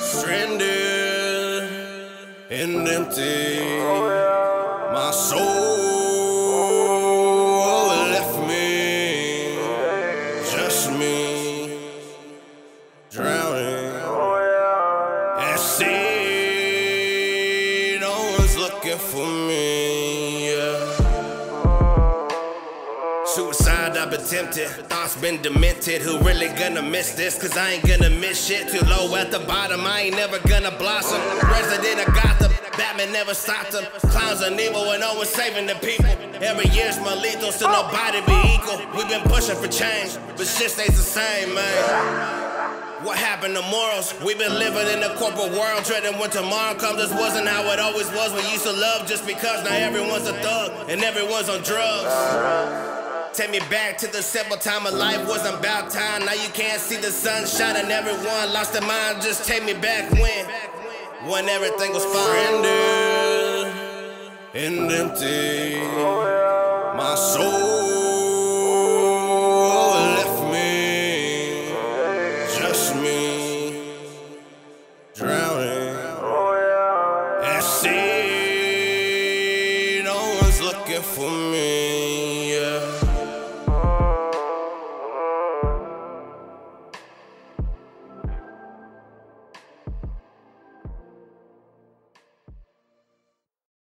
Stranded and empty. Oh, My at. No one's looking for me. Suicide, I've been tempted. Thoughts been demented. Who really gonna miss this? Cause I ain't gonna miss shit. Too low at the bottom, I ain't never gonna blossom. Resident of Gotham, Batman never stopped them. Clowns are evil and always saving the people. Every year's more lethal, so nobody be equal. We've been pushing for change, but shit stays the same, man. What happened to morals? We've been living in a corporate world, dreading when tomorrow comes. This wasn't how it always was. We used to love just because now everyone's a thug and everyone's on drugs. Take me back to the simple time of life wasn't about time. Now you can't see the sunshine and everyone lost their mind. Just take me back when, when everything was fine. And empty, looking for me. Yeah.